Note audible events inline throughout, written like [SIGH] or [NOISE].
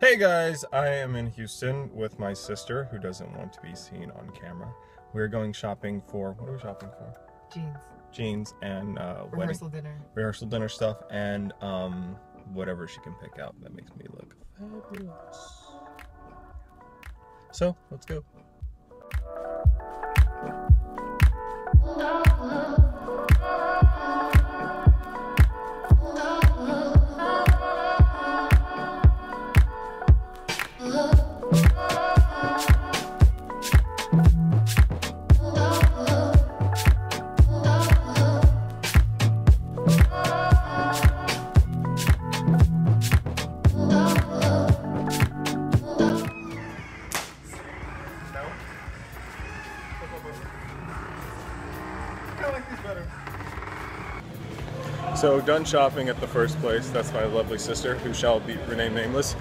Hey guys, I am in Houston with my sister who doesn't want to be seen on camera. We're going shopping for, what are we shopping for? Jeans. Jeans and uh, wedding, Rehearsal dinner. rehearsal dinner stuff and um, whatever she can pick out that makes me look fabulous. So, let's go. So done shopping at the first place. That's my lovely sister, who shall be renamed nameless.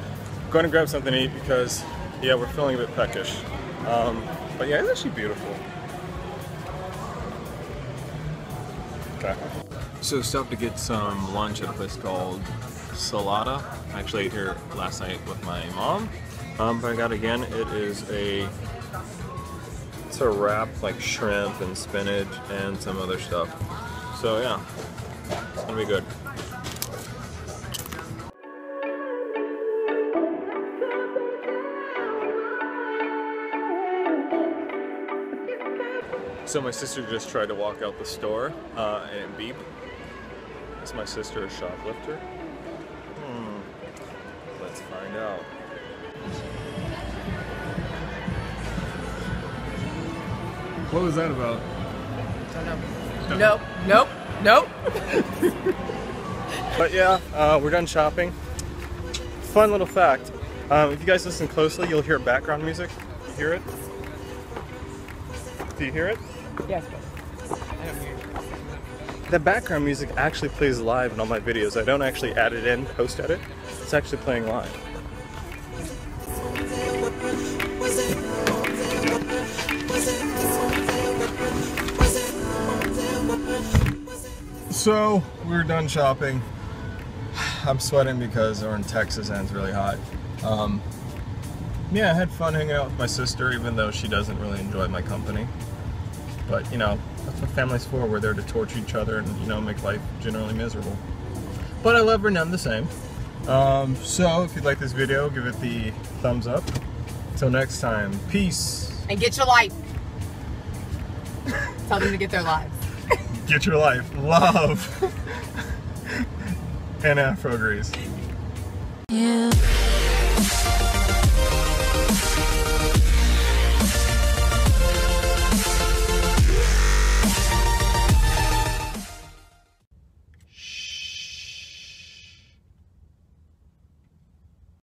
Going to grab something to eat because, yeah, we're feeling a bit peckish. Um, but yeah, it's actually beautiful. Okay. So stopped to get some lunch at a place called Salata. I actually ate here last night with my mom. Um, but I got again, it is a it's a wrap like shrimp and spinach and some other stuff. So yeah, it's gonna be good. So my sister just tried to walk out the store uh, and it beeped. Is my sister a shoplifter? Hmm. Let's find out. What was that about? Don't know. Nope. Nope. Nope. [LAUGHS] But yeah, uh, we're done shopping. Fun little fact. Um, if you guys listen closely, you'll hear background music. You hear it? Do you hear it? yes, but I don't hear you. The background music actually plays live in all my videos. I don't actually add it in post edit. It's actually playing live. So we're done shopping. [SIGHS] I'm sweating because we're in Texas and it's really hot. Um, yeah, I had fun hanging out with my sister, even though she doesn't really enjoy my company. But you know, that's what family's for. We're there to torture each other and you know make life generally miserable. But I love her none the same. Um, so if you like this video, give it the thumbs up. Until next time, peace. And get your life. [LAUGHS] Tell them to get their lives. Get your life, love, [LAUGHS] and Afro Grease. Yeah.